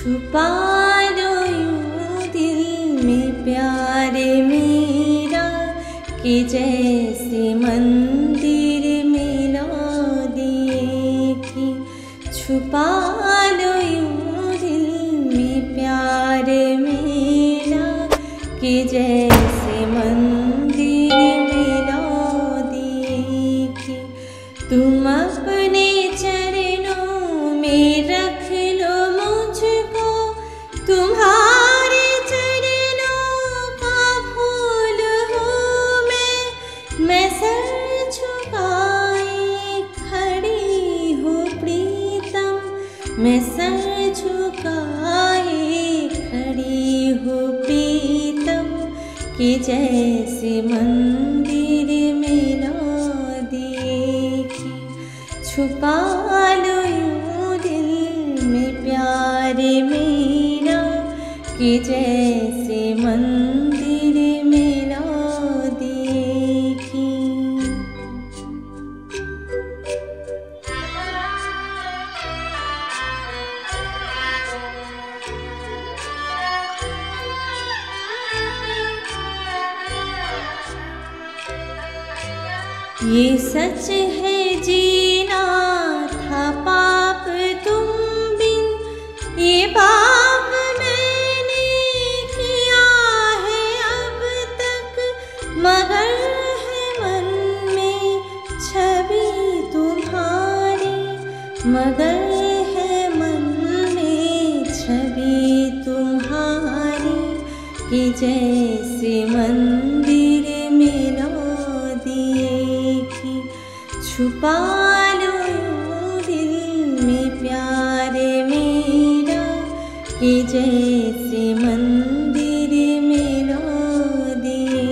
छुपा दिल में प्यारे मेरा कि जैसे मंदिर में दिए की छुपा लो यूं दिल में प्यारे मेरा कि जैसे मंदिर में दिए की तुम मैं सर झुकाए खड़ी हूँ प्रीतम, कि जैसे मंदिर में ला देखी। छुपा लो यूँ दिल में प्यारे मेरा, कि जैसे मंदिर में ये सच है जीना था पाप तुम बिन। ये पाप मैंने किया है अब तक। मगर है मन में छवि तुम्हारी। मगर है मन में छवि तुम्हारी कि जैसे मंदिर छुपा दिल में प्यारे मेरा कि जैसे मंदिर में लो दिए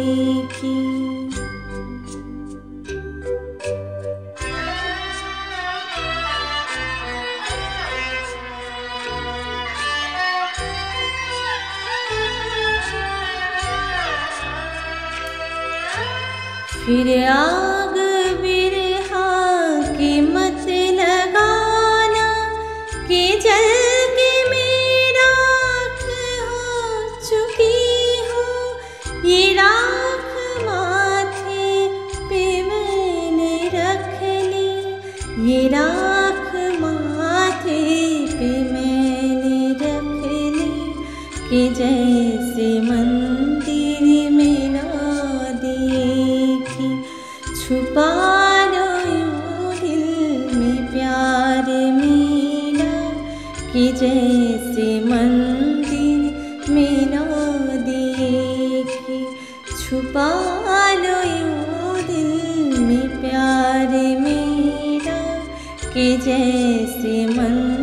फिर आग ये राख माथे पे मैंने रख ली कि जैसे मंदिर में ला देखी। छुपा लो दिल में प्यार मेरा कि जैसे मंदिर में ला देखी। छुपा कि जैसे मंदिर